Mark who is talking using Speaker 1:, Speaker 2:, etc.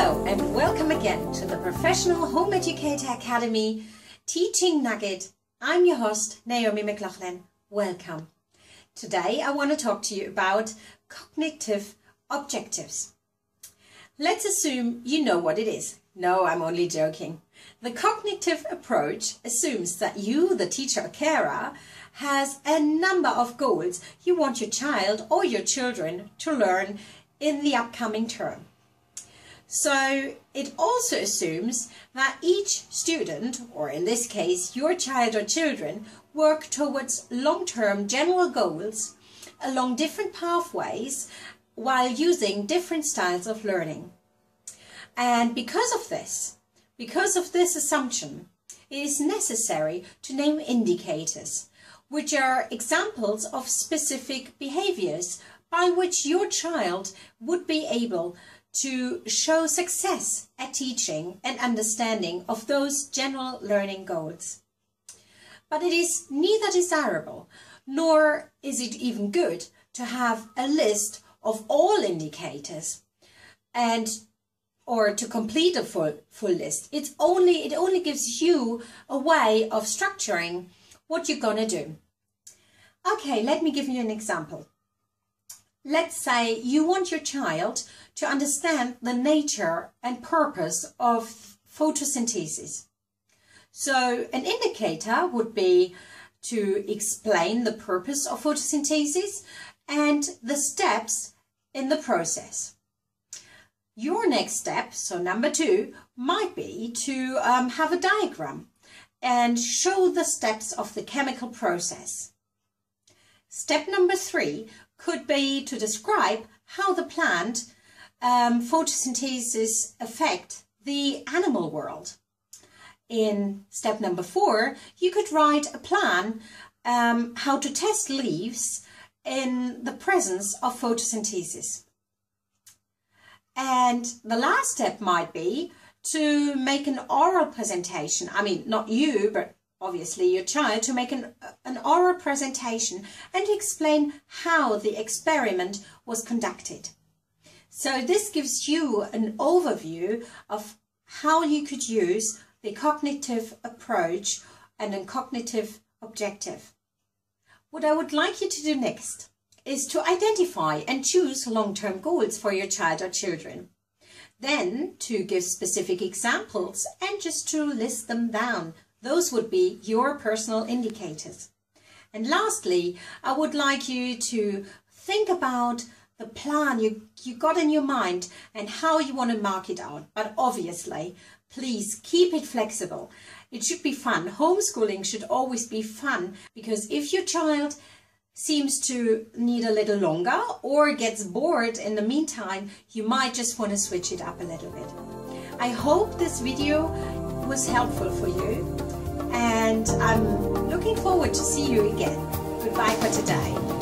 Speaker 1: Hello and welcome again to the Professional Home Educator Academy Teaching Nugget. I'm your host, Naomi McLaughlan. Welcome. Today I want to talk to you about cognitive objectives. Let's assume you know what it is. No, I'm only joking. The cognitive approach assumes that you, the teacher or carer, has a number of goals you want your child or your children to learn in the upcoming term. So it also assumes that each student, or in this case your child or children, work towards long-term general goals along different pathways while using different styles of learning. And because of this, because of this assumption, it is necessary to name indicators, which are examples of specific behaviors by which your child would be able to show success at teaching and understanding of those general learning goals. But it is neither desirable nor is it even good to have a list of all indicators and or to complete a full full list. It's only it only gives you a way of structuring what you're gonna do. Okay, let me give you an example. Let's say you want your child to understand the nature and purpose of photosynthesis. So an indicator would be to explain the purpose of photosynthesis and the steps in the process. Your next step, so number two, might be to um, have a diagram and show the steps of the chemical process. Step number three could be to describe how the plant um, photosynthesis affect the animal world. In step number four, you could write a plan um, how to test leaves in the presence of photosynthesis. And the last step might be to make an oral presentation. I mean, not you, but obviously your child, to make an, an oral presentation and to explain how the experiment was conducted. So this gives you an overview of how you could use the cognitive approach and a cognitive objective. What I would like you to do next is to identify and choose long-term goals for your child or children. Then to give specific examples and just to list them down those would be your personal indicators. And lastly, I would like you to think about the plan you, you got in your mind and how you want to mark it out. But obviously, please keep it flexible. It should be fun. Homeschooling should always be fun because if your child seems to need a little longer or gets bored in the meantime, you might just want to switch it up a little bit. I hope this video was helpful for you and I'm looking forward to see you again. Goodbye for today.